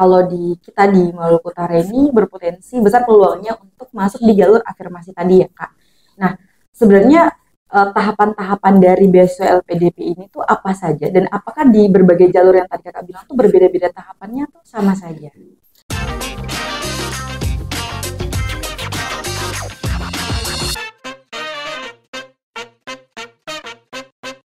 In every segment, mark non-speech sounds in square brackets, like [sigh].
kalau di kita di Maluku Utara ini berpotensi besar peluangnya untuk masuk di jalur afirmasi tadi ya kak. Nah sebenarnya eh, tahapan-tahapan dari beasiswa LPDP ini tuh apa saja dan apakah di berbagai jalur yang tadi kakak bilang tuh berbeda-beda tahapannya tuh sama saja?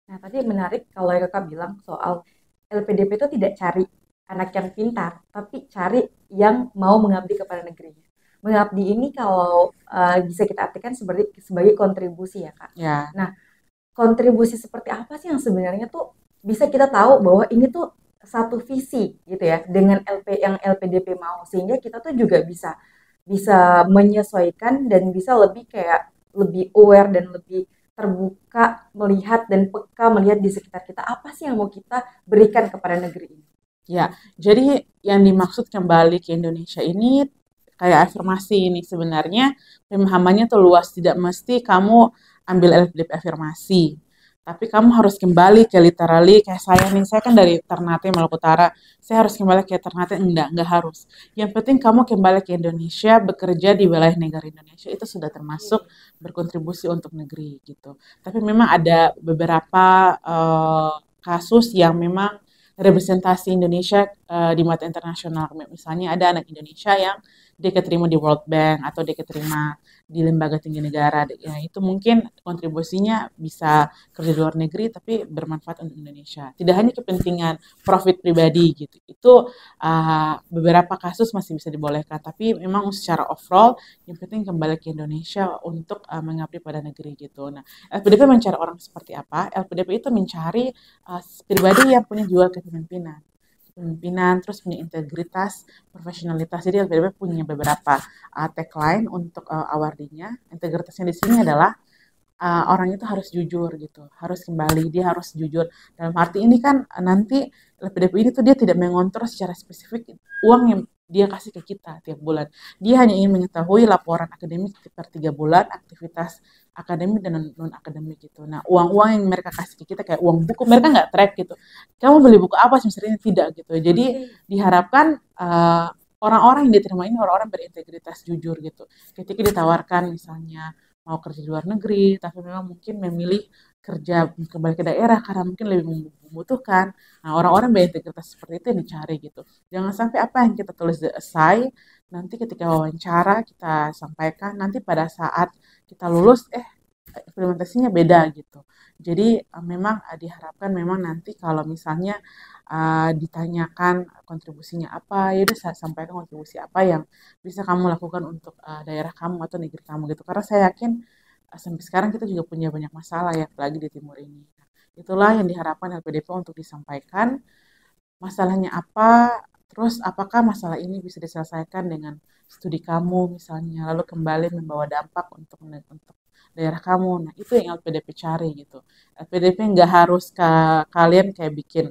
Nah, tadi menarik kalau kakak bilang soal LPDP itu tidak cari anak yang pintar, tapi cari yang mau mengabdi kepada negerinya. Mengabdi ini kalau uh, bisa kita artikan sebagai sebagai kontribusi ya kak. Ya. Nah, kontribusi seperti apa sih yang sebenarnya tuh bisa kita tahu bahwa ini tuh satu visi gitu ya dengan LP yang LPDP mau sehingga kita tuh juga bisa bisa menyesuaikan dan bisa lebih kayak lebih aware dan lebih terbuka melihat dan peka melihat di sekitar kita apa sih yang mau kita berikan kepada negeri ini. Ya, jadi yang dimaksud kembali ke Indonesia ini kayak afirmasi ini sebenarnya pemahamannya tuh luas, tidak mesti kamu ambil LPDP afirmasi. Tapi kamu harus kembali ke literally kayak saya nih, saya kan dari Ternate Maluku Utara. Saya harus kembali ke Ternate enggak, enggak harus. Yang penting kamu kembali ke Indonesia, bekerja di wilayah negara Indonesia itu sudah termasuk berkontribusi untuk negeri gitu. Tapi memang ada beberapa uh, kasus yang memang representasi Indonesia uh, di mata internasional. Misalnya ada anak Indonesia yang dia keterima di World Bank atau dia keterima di lembaga tinggi negara. Ya, itu mungkin kontribusinya bisa kerja di luar negeri tapi bermanfaat untuk Indonesia. Tidak hanya kepentingan profit pribadi gitu. Itu uh, beberapa kasus masih bisa dibolehkan, tapi memang secara overall yang penting kembali ke Indonesia untuk uh, mengabdi pada negeri gitu. Nah, LPDP mencari orang seperti apa? LPDP itu mencari uh, pribadi yang punya jiwa kepemimpinan kepemimpinan, terus punya integritas, profesionalitas. Jadi LPDP punya beberapa uh, tagline untuk uh, awardinya. Integritasnya di sini adalah uh, orang itu harus jujur gitu, harus kembali, dia harus jujur. Dalam arti ini kan nanti LPDP ini tuh dia tidak mengontrol secara spesifik uang yang dia kasih ke kita tiap bulan. Dia hanya ingin mengetahui laporan akademik per tiga bulan, aktivitas akademik dan non akademik gitu. Nah uang-uang yang mereka kasih ke kita kayak uang buku mereka nggak track gitu. Kamu beli buku apa sebenarnya tidak gitu. Jadi diharapkan uh, orang-orang yang diterima ini orang-orang berintegritas jujur gitu. Ketika ditawarkan misalnya mau kerja di luar negeri, tapi memang mungkin memilih kerja kembali ke daerah karena mungkin lebih membutuhkan. Nah, orang-orang berintegritas seperti itu yang dicari gitu. Jangan sampai apa yang kita tulis di essay, nanti ketika wawancara kita sampaikan, nanti pada saat kita lulus eh implementasinya beda gitu. Jadi uh, memang uh, diharapkan memang nanti kalau misalnya uh, ditanyakan kontribusinya apa, ya udah saya sampaikan kontribusi apa yang bisa kamu lakukan untuk uh, daerah kamu atau negeri kamu gitu. Karena saya yakin uh, sampai sekarang kita juga punya banyak masalah ya, apalagi di timur ini. Itulah yang diharapkan LPDP untuk disampaikan masalahnya apa, terus apakah masalah ini bisa diselesaikan dengan studi kamu misalnya lalu kembali membawa dampak untuk untuk daerah kamu. Nah itu yang LPDP cari gitu. LPDP nggak harus ke kalian kayak bikin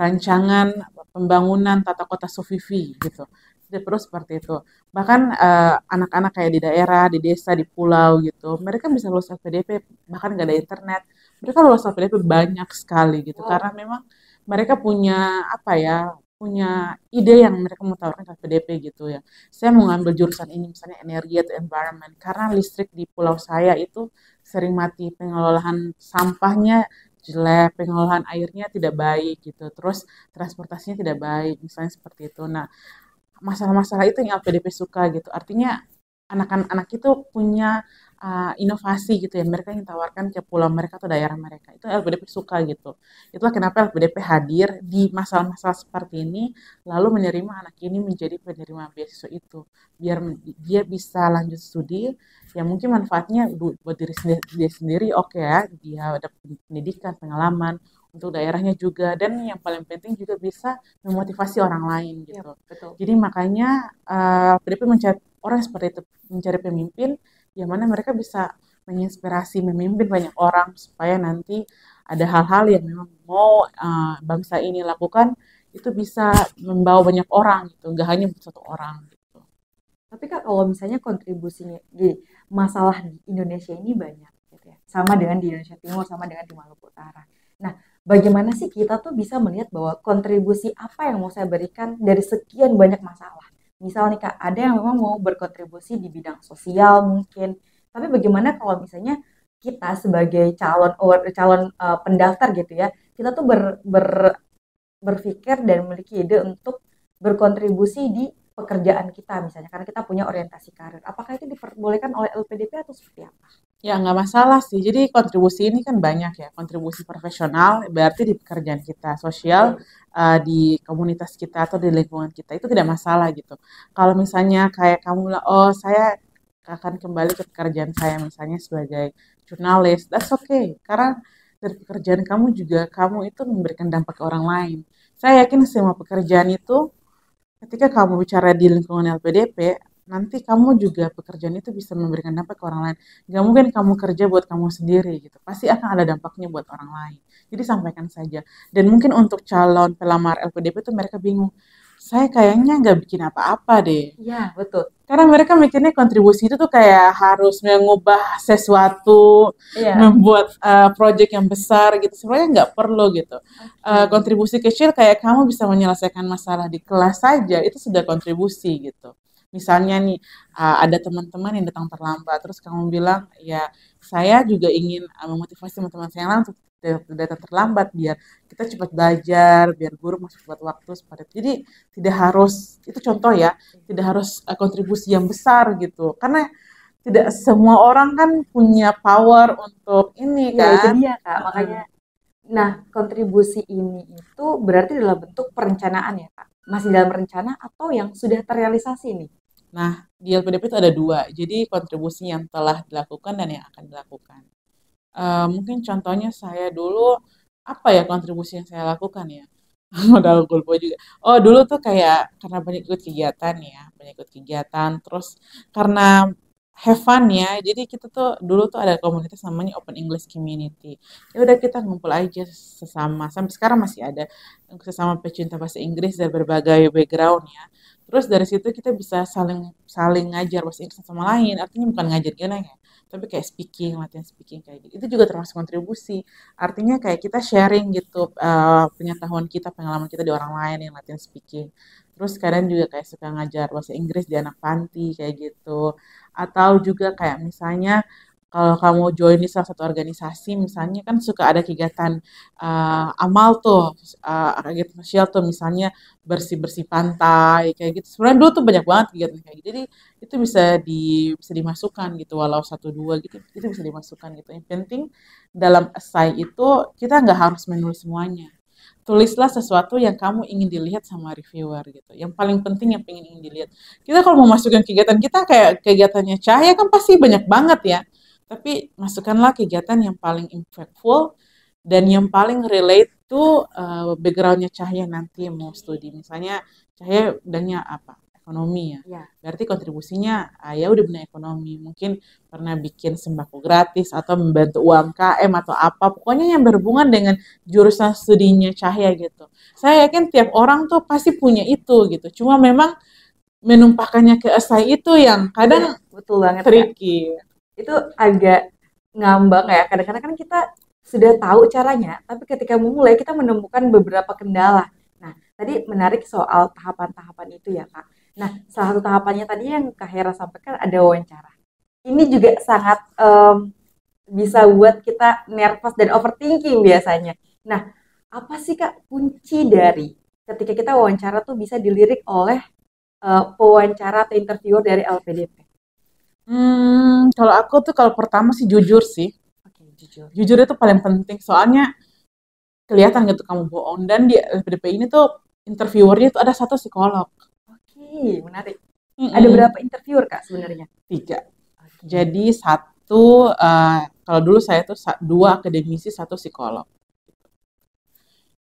rancangan pembangunan tata kota Sofivi gitu. Tidak perlu seperti itu. Bahkan anak eh, anak-anak kayak di daerah di desa di pulau gitu mereka bisa lulus LPDP bahkan nggak ada internet. Mereka lulus LPDP banyak sekali gitu wow. karena memang mereka punya apa ya punya ide yang mereka mau tawarkan ke PDP gitu ya. Saya mau ngambil jurusan ini misalnya energi atau environment karena listrik di pulau saya itu sering mati, pengelolaan sampahnya jelek, pengelolaan airnya tidak baik gitu. Terus transportasinya tidak baik, misalnya seperti itu. Nah, masalah-masalah itu yang LPDP suka gitu. Artinya anak-anak itu punya uh, inovasi gitu ya. Mereka yang tawarkan ke pulau mereka atau daerah mereka. Itu LPDP suka gitu. Itulah kenapa LPDP hadir di masalah-masalah seperti ini lalu menerima anak ini menjadi penerima beasiswa itu. Biar dia bisa lanjut studi yang mungkin manfaatnya buat diri sendiri, dia sendiri oke okay ya dia ada pendidikan pengalaman untuk daerahnya juga. Dan yang paling penting juga bisa memotivasi orang lain gitu. Ya, betul. Jadi makanya uh, LPDP mencari orang seperti itu mencari pemimpin yang mana mereka bisa menginspirasi memimpin banyak orang supaya nanti ada hal-hal yang memang mau uh, bangsa ini lakukan itu bisa membawa banyak orang gitu. Nggak hanya satu orang gitu. Tapi kak kalau misalnya kontribusinya gini masalah di Indonesia ini banyak gitu ya. Sama dengan di Indonesia Timur sama dengan di Maluku Utara. Nah bagaimana sih kita tuh bisa melihat bahwa kontribusi apa yang mau saya berikan dari sekian banyak masalah. Misal nih Kak, ada yang memang mau berkontribusi di bidang sosial mungkin, tapi bagaimana kalau misalnya kita sebagai calon calon uh, pendaftar gitu ya, kita tuh ber, ber, berpikir dan memiliki ide untuk berkontribusi di pekerjaan kita misalnya karena kita punya orientasi karir. Apakah itu diperbolehkan oleh LPDP atau seperti apa? Ya nggak masalah sih. Jadi kontribusi ini kan banyak ya. Kontribusi profesional berarti di pekerjaan kita, sosial uh, di komunitas kita atau di lingkungan kita itu tidak masalah gitu. Kalau misalnya kayak kamu lah, oh saya akan kembali ke pekerjaan saya misalnya sebagai jurnalis, that's okay. Karena dari pekerjaan kamu juga kamu itu memberikan dampak ke orang lain. Saya yakin semua pekerjaan itu ketika kamu bicara di lingkungan LPDP, nanti kamu juga pekerjaan itu bisa memberikan dampak ke orang lain. Gak mungkin kamu kerja buat kamu sendiri gitu. Pasti akan ada dampaknya buat orang lain. Jadi sampaikan saja. Dan mungkin untuk calon pelamar LPDP itu mereka bingung saya kayaknya nggak bikin apa-apa deh. Iya, betul. Karena mereka mikirnya kontribusi itu tuh kayak harus mengubah sesuatu, iya. membuat uh, project yang besar gitu. Sebenarnya nggak perlu gitu. Okay. Uh, eh, kontribusi kecil kayak kamu bisa menyelesaikan masalah di kelas saja, itu sudah kontribusi gitu. Misalnya nih, uh, ada teman-teman yang datang terlambat, terus kamu bilang, ya saya juga ingin uh, memotivasi teman-teman saya untuk datang terlambat biar kita cepat belajar biar guru masuk tepat waktu seperti itu jadi tidak harus itu contoh ya tidak harus uh, kontribusi yang besar gitu. Karena tidak semua orang kan punya power untuk ini ya, kan. itu dia kak. Makanya nah kontribusi ini itu berarti dalam bentuk perencanaan ya kak masih dalam rencana atau yang sudah terrealisasi nih nah di LPDP itu ada dua jadi kontribusi yang telah dilakukan dan yang akan dilakukan Uh, mungkin contohnya saya dulu, apa ya kontribusi yang saya lakukan ya? [laughs] Modal lupa juga. Oh dulu tuh kayak karena banyak ikut kegiatan ya, banyak ikut kegiatan, terus karena have fun ya, jadi kita tuh dulu tuh ada komunitas namanya Open English Community. Ya udah kita ngumpul aja sesama, sampai sekarang masih ada. Sesama pecinta bahasa Inggris dari berbagai background ya. Terus dari situ kita bisa saling saling ngajar bahasa Inggris sama lain, artinya bukan ngajar gimana ya, tapi kayak speaking latihan speaking kayak gitu. Itu juga termasuk kontribusi. Artinya kayak kita sharing gitu uh, pengetahuan kita pengalaman kita di orang lain yang latihan speaking. Terus kadang juga kayak suka ngajar bahasa Inggris di anak panti kayak gitu atau juga kayak misalnya kalau kamu join di salah satu organisasi misalnya kan suka ada kegiatan uh, amal tuh uh, sosial tuh misalnya bersih bersih pantai kayak gitu. Sebenarnya dulu tuh banyak banget kegiatan kayak gitu. Jadi itu bisa di bisa dimasukkan gitu walau satu dua gitu itu bisa dimasukkan gitu. Yang penting dalam essay itu kita nggak harus menulis semuanya tulislah sesuatu yang kamu ingin dilihat sama reviewer gitu. Yang paling penting yang pengen ingin dilihat. Kita kalau mau masukkan kegiatan kita kayak kegiatannya Cahaya kan pasti banyak banget ya. Tapi masukkanlah kegiatan yang paling impactful dan yang paling relate to uh, backgroundnya Cahaya nanti mau studi. Misalnya Cahaya udahnya apa? Ekonomi ya. ya. Berarti kontribusinya uh, ya udah benar ekonomi. Mungkin pernah bikin sembako gratis atau membantu UMKM atau apa. Pokoknya yang berhubungan dengan jurusan studinya Cahaya gitu. Saya yakin tiap orang tuh pasti punya itu gitu. Cuma memang menumpahkannya ke esai itu yang kadang ya, betul banget tricky. Ya itu agak ngambang ya. Kadang-kadang kan kita sudah tahu caranya, tapi ketika memulai kita menemukan beberapa kendala. Nah, tadi menarik soal tahapan-tahapan itu ya, Kak. Nah, salah satu tahapannya tadi yang Kak Hera sampaikan ada wawancara. Ini juga sangat um, bisa buat kita nervous dan overthinking biasanya. Nah, apa sih Kak kunci dari ketika kita wawancara tuh bisa dilirik oleh uh, pewawancara atau interviewer dari LPDP? Hmm, kalau aku tuh kalau pertama sih jujur sih. Oke, jujur. Jujur itu paling penting soalnya kelihatan gitu kamu bohong dan di LPDP ini tuh interviewernya tuh ada satu psikolog. Oke, menarik. Mm-hmm. Ada berapa interviewer Kak sebenarnya? Tiga. Okay. Jadi satu uh, kalau dulu saya tuh dua akademisi, satu psikolog.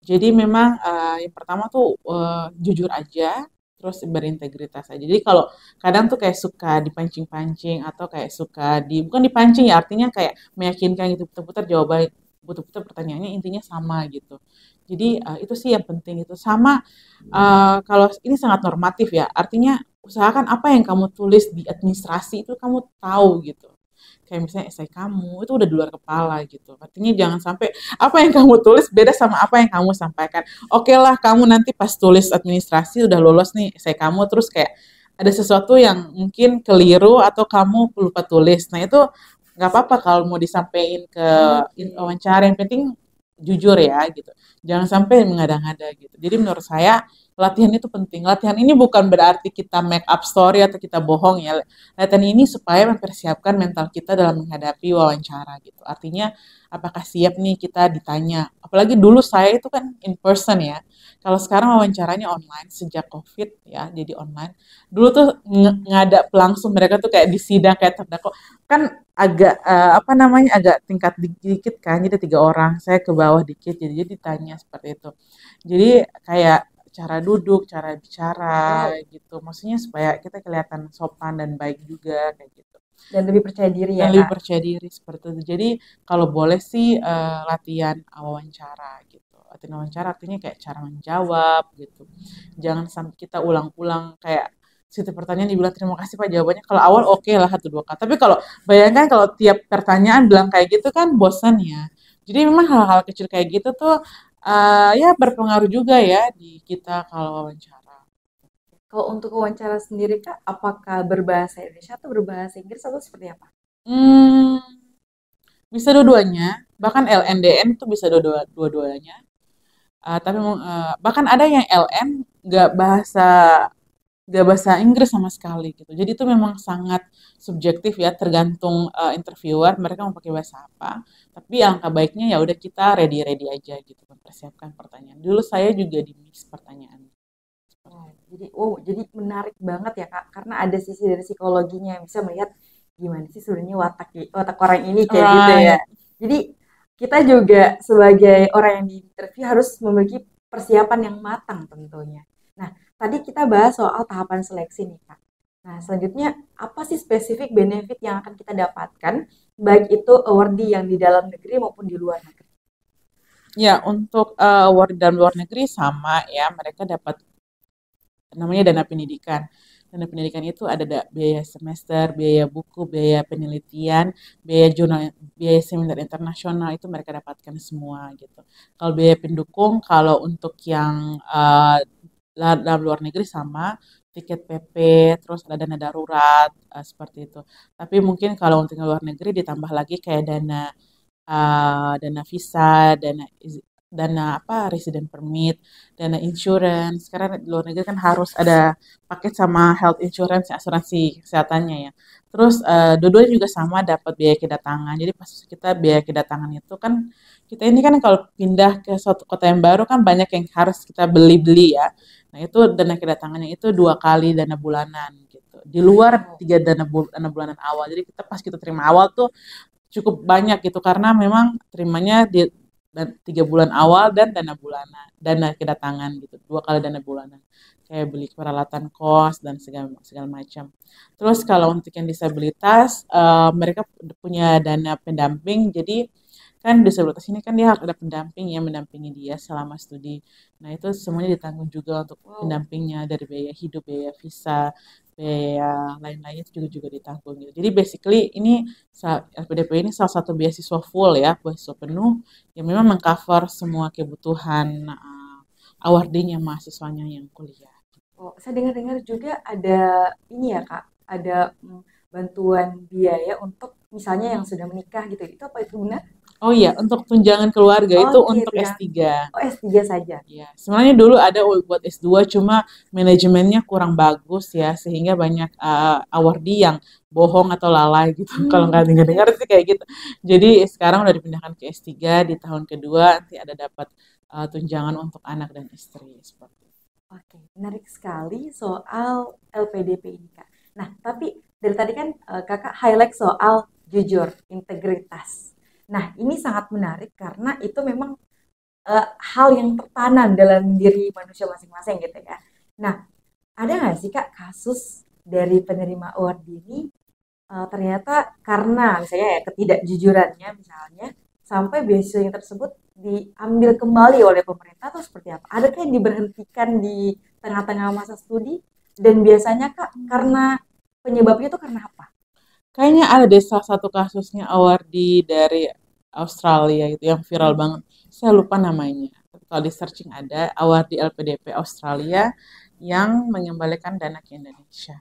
Jadi memang uh, yang pertama tuh uh, jujur aja, terus berintegritas aja. Jadi kalau kadang tuh kayak suka dipancing-pancing atau kayak suka di bukan dipancing ya artinya kayak meyakinkan gitu putar-putar jawaban putar-putar pertanyaannya intinya sama gitu. Jadi uh, itu sih yang penting itu sama uh, kalau ini sangat normatif ya artinya usahakan apa yang kamu tulis di administrasi itu kamu tahu gitu. kayak misalnya esai kamu itu udah di luar kepala gitu. Artinya jangan sampai apa yang kamu tulis beda sama apa yang kamu sampaikan. Oke lah kamu nanti pas tulis administrasi udah lolos nih esai kamu terus kayak ada sesuatu yang mungkin keliru atau kamu lupa tulis. Nah itu nggak apa-apa kalau mau disampaikan ke wawancara yang penting jujur ya gitu. Jangan sampai mengada-ngada gitu. Jadi menurut saya latihan itu penting. Latihan ini bukan berarti kita make up story atau kita bohong ya. Latihan ini supaya mempersiapkan mental kita dalam menghadapi wawancara gitu. Artinya apakah siap nih kita ditanya. Apalagi dulu saya itu kan in person ya. Kalau sekarang wawancaranya online sejak COVID ya, jadi online. Dulu tuh ng ngadap langsung mereka tuh kayak di sidang kayak terdakwa. Kan agak uh, apa namanya agak tingkat dikit kan, jadi tiga orang, saya ke bawah dikit, jadi ditanya seperti itu. Jadi kayak cara duduk, cara bicara gitu. Maksudnya supaya kita kelihatan sopan dan baik juga kayak gitu. Dan lebih percaya diri ya. Dan lebih percaya diri seperti itu. Jadi kalau boleh sih uh, latihan wawancara gitu latihan wawancara artinya kayak cara menjawab gitu jangan sampai kita ulang-ulang kayak setiap pertanyaan dibilang terima kasih pak jawabannya kalau awal oke okay lah satu dua kata tapi kalau bayangkan kalau tiap pertanyaan bilang kayak gitu kan bosan ya jadi memang hal-hal kecil kayak gitu tuh uh, ya berpengaruh juga ya di kita kalau wawancara. Kalau untuk wawancara sendiri kak apakah berbahasa Indonesia atau berbahasa Inggris atau seperti apa? Hmm, bisa dua-duanya. Bahkan LNDN itu bisa dua-duanya. Uh, tapi uh, bahkan ada yang LN nggak bahasa nggak bahasa Inggris sama sekali gitu. Jadi itu memang sangat subjektif ya, tergantung uh, interviewer mereka mau pakai bahasa apa. Tapi alangkah baiknya ya udah kita ready ready aja gitu mempersiapkan pertanyaan. Dulu saya juga di mix pertanyaan. Oh, jadi oh jadi menarik banget ya kak, karena ada sisi dari psikologinya yang bisa melihat gimana sih sebenarnya watak watak orang ini kayak right. gitu ya. Jadi kita juga sebagai orang yang diinterview harus memiliki persiapan yang matang tentunya. Nah, tadi kita bahas soal tahapan seleksi nih Kak. Nah, selanjutnya apa sih spesifik benefit yang akan kita dapatkan baik itu awardee yang di dalam negeri maupun di luar negeri? Ya, untuk uh, award dalam luar negeri sama ya, mereka dapat namanya dana pendidikan dana pendidikan itu ada biaya semester, biaya buku, biaya penelitian, biaya jurnal, biaya seminar internasional itu mereka dapatkan semua gitu. Kalau biaya pendukung, kalau untuk yang uh, dalam luar negeri sama tiket PP, terus ada dana darurat uh, seperti itu. Tapi mungkin kalau untuk luar negeri ditambah lagi kayak dana uh, dana visa, dana dana apa resident permit, dana insurance. Karena di luar negeri kan harus ada paket sama health insurance, asuransi kesehatannya ya. Terus uh, dua-duanya juga sama dapat biaya kedatangan. Jadi pas kita biaya kedatangan itu kan kita ini kan kalau pindah ke suatu kota yang baru kan banyak yang harus kita beli-beli ya. Nah itu dana kedatangannya itu dua kali dana bulanan gitu. Di luar tiga dana, bul dana bulanan awal. Jadi kita pas kita terima awal tuh cukup banyak gitu karena memang terimanya di dan tiga bulan awal dan dana bulanan dana kedatangan gitu dua kali dana bulanan kayak beli peralatan kos dan segala segala macam terus kalau untuk yang disabilitas uh, mereka punya dana pendamping jadi kan disabilitas ini kan dia harus ada pendamping yang mendampingi dia selama studi nah itu semuanya ditanggung juga untuk pendampingnya dari biaya hidup biaya visa biaya lain-lainnya itu juga juga ditanggung gitu. Jadi basically ini LPDP ini salah satu beasiswa full ya, beasiswa penuh yang memang mengcover semua kebutuhan uh, awarding yang mahasiswanya yang kuliah. Oh, saya dengar-dengar juga ada ini ya kak, ada mm, bantuan biaya untuk misalnya yang sudah menikah gitu. Itu apa itu benar? Oh iya, untuk tunjangan keluarga oh, itu gitu untuk ya. S3. Oh, S3 saja. Iya. Sebenarnya dulu ada buat S2 cuma manajemennya kurang bagus ya sehingga banyak uh, awardee yang bohong atau lalai gitu. Hmm. [laughs] Kalau nggak dengar-dengar sih kayak gitu. Jadi sekarang udah dipindahkan ke S3 di tahun kedua nanti ada dapat uh, tunjangan untuk anak dan istri seperti itu. Oke, menarik sekali soal LPDP ini, Kak. Nah, tapi dari tadi kan uh, Kakak highlight soal jujur, integritas Nah, ini sangat menarik karena itu memang uh, hal yang tertanam dalam diri manusia masing-masing gitu ya. Nah, ada nggak sih kak kasus dari penerima award ini uh, ternyata karena misalnya ya ketidakjujurannya misalnya sampai beasiswa yang tersebut diambil kembali oleh pemerintah atau seperti apa? Adakah yang diberhentikan di tengah-tengah masa studi? Dan biasanya kak karena penyebabnya itu karena apa? kayaknya ada deh salah satu kasusnya awardi dari Australia itu yang viral banget. Saya lupa namanya. Kalau di searching ada awardi LPDP Australia yang mengembalikan dana ke Indonesia.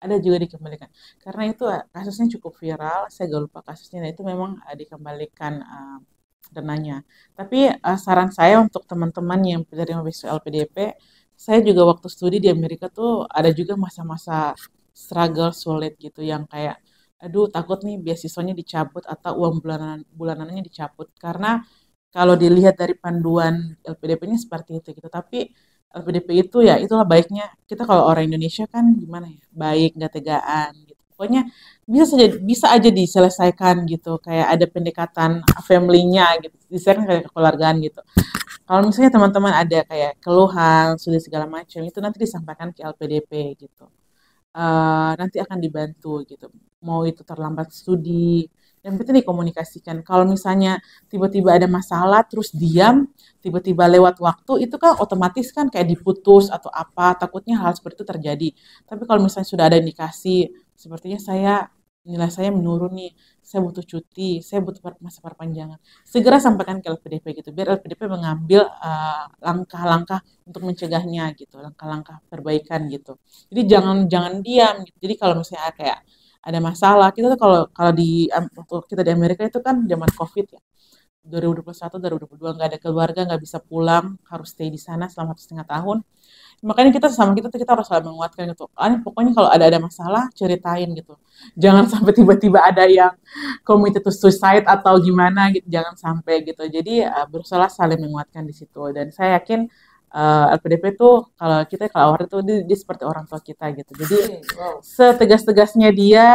Ada juga dikembalikan. Karena itu eh, kasusnya cukup viral, saya gak lupa kasusnya, itu memang uh, dikembalikan uh, dananya. Tapi uh, saran saya untuk teman-teman yang dari beasiswa LPDP, saya juga waktu studi di Amerika tuh ada juga masa-masa struggle sulit gitu yang kayak aduh takut nih beasiswanya dicabut atau uang bulanan bulanannya dicabut. Karena kalau dilihat dari panduan LPDP-nya seperti itu gitu. Tapi LPDP itu ya itulah baiknya. Kita kalau orang Indonesia kan gimana ya baik nggak tegaan gitu. Pokoknya bisa saja bisa aja diselesaikan gitu. Kayak ada pendekatan family-nya gitu. Diselesaikan kayak kekeluargaan gitu. Kalau misalnya teman-teman ada kayak keluhan sudah segala macam itu nanti disampaikan ke LPDP gitu uh, nanti akan dibantu gitu. Mau itu terlambat studi, yang penting dikomunikasikan. Kalau misalnya tiba-tiba ada masalah terus diam, tiba-tiba lewat waktu itu kan otomatis kan kayak diputus atau apa, takutnya hal seperti itu terjadi. Tapi kalau misalnya sudah ada indikasi, sepertinya saya nilai saya menurun nih, saya butuh cuti, saya butuh masa perpanjangan. Segera sampaikan ke LPDP gitu, biar LPDP mengambil uh, langkah-langkah uh, untuk mencegahnya gitu, langkah-langkah perbaikan gitu. Jadi jangan jangan diam. Gitu. Jadi kalau misalnya kayak ada masalah, kita tuh kalau kalau di waktu kita di Amerika itu kan zaman COVID ya. 2021, 2022 nggak ada keluarga, nggak bisa pulang, harus stay di sana selama satu setengah tahun. Makanya kita sama kita kita harus selalu menguatkan gitu. Kan pokoknya kalau ada ada masalah ceritain gitu. Jangan [laughs] sampai tiba-tiba ada yang committed to suicide atau gimana gitu jangan sampai gitu. Jadi uh, berusaha saling menguatkan di situ. Dan saya yakin uh, eh, LPDP tuh kalau kita kalau awal itu dia, dia seperti orang tua kita gitu jadi wow. setegas-tegasnya dia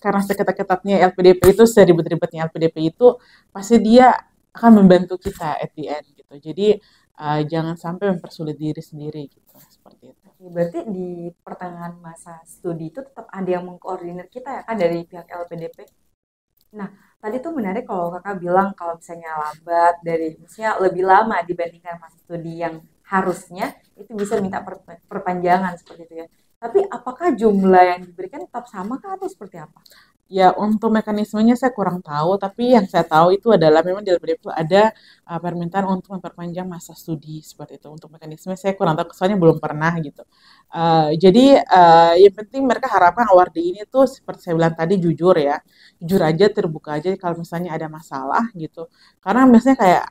karena seketat-ketatnya LPDP itu seribet-ribetnya LPDP itu pasti dia akan membantu kita at the end gitu jadi uh, jangan sampai mempersulit diri sendiri gitu seperti itu. Berarti di pertengahan masa studi itu tetap ada yang mengkoordinir kita ya kan dari pihak LPDP. Nah, tadi tuh menarik kalau kakak bilang kalau misalnya lambat dari misalnya lebih lama dibandingkan masa studi yang harusnya itu bisa minta per, perpanjangan seperti itu ya. Tapi apakah jumlah yang diberikan tetap sama kah atau seperti apa? Ya, untuk mekanismenya saya kurang tahu, tapi yang saya tahu itu adalah memang di LPDP itu ada uh, permintaan untuk memperpanjang masa studi seperti itu. Untuk mekanisme saya kurang tahu, soalnya belum pernah gitu. Uh, jadi uh, yang penting mereka harapkan awardee ini tuh seperti saya bilang tadi jujur ya, jujur aja, terbuka aja kalau misalnya ada masalah gitu. Karena biasanya kayak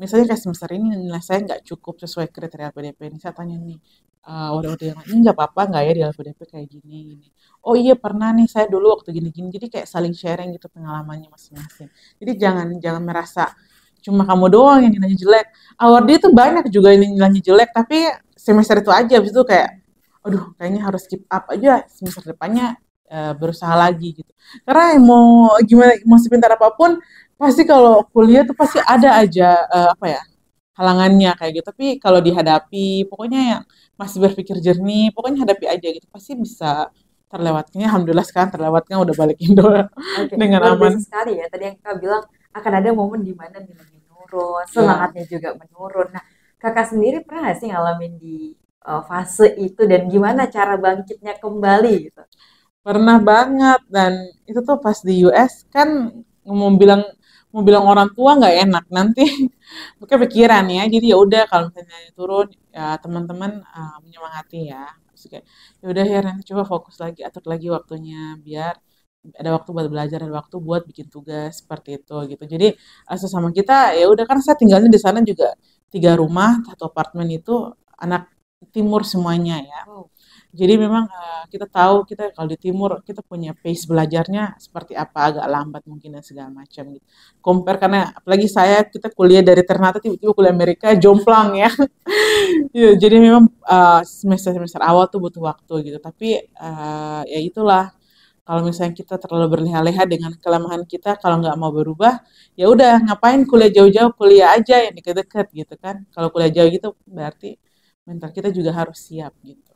misalnya kayak semester ini nilai saya nggak cukup sesuai kriteria LPDP ini saya tanya nih uh, wadah-wadah yang lain nggak apa-apa nggak ya di LPDP kayak gini gini? Oh iya pernah nih saya dulu waktu gini-gini. Jadi kayak saling sharing gitu pengalamannya masing-masing. Jadi jangan jangan merasa cuma kamu doang yang nilainya jelek. Awardee itu banyak juga yang nilainya jelek tapi semester itu aja habis itu kayak aduh kayaknya harus keep up aja semester depannya uh, berusaha lagi gitu. Karena mau gimana mau sepintar apa pun pasti kalau kuliah tuh pasti ada aja uh, apa ya halangannya kayak gitu tapi kalau dihadapi pokoknya yang masih berpikir jernih pokoknya hadapi aja gitu pasti bisa terlewatnya alhamdulillah sekarang terlewatnya udah balik Indo okay. dengan aman sekali ya tadi yang kakak bilang akan ada momen di mana nilainya menurun iya. semangatnya yeah. juga menurun nah kakak sendiri pernah gak sih ngalamin di uh, fase itu dan gimana cara bangkitnya kembali gitu pernah banget dan itu tuh pas di US kan mau bilang mau bilang orang tua nggak enak nanti. [laughs] Mungkin pikiran ya. Jadi ya udah kalau misalnya turun ya teman-teman uh, menyemangati ya. Terus kayak ya udah ya nanti coba fokus lagi atur lagi waktunya biar ada waktu buat belajar ada waktu buat bikin tugas seperti itu gitu. Jadi uh, sesama kita ya udah kan saya tinggalnya di sana juga tiga rumah satu apartemen itu anak timur semuanya ya. Jadi memang uh, kita tahu kita kalau di timur kita punya pace belajarnya seperti apa agak lambat mungkin dan segala macam gitu. Compare karena apalagi saya kita kuliah dari Ternate tiba-tiba kuliah Amerika jomplang ya. [laughs] ya jadi memang uh, semester semester awal tuh butuh waktu gitu. Tapi uh, ya itulah kalau misalnya kita terlalu berleha-leha dengan kelemahan kita kalau nggak mau berubah ya udah ngapain kuliah jauh-jauh kuliah aja yang deket-deket gitu kan kalau kuliah jauh gitu berarti mental kita juga harus siap gitu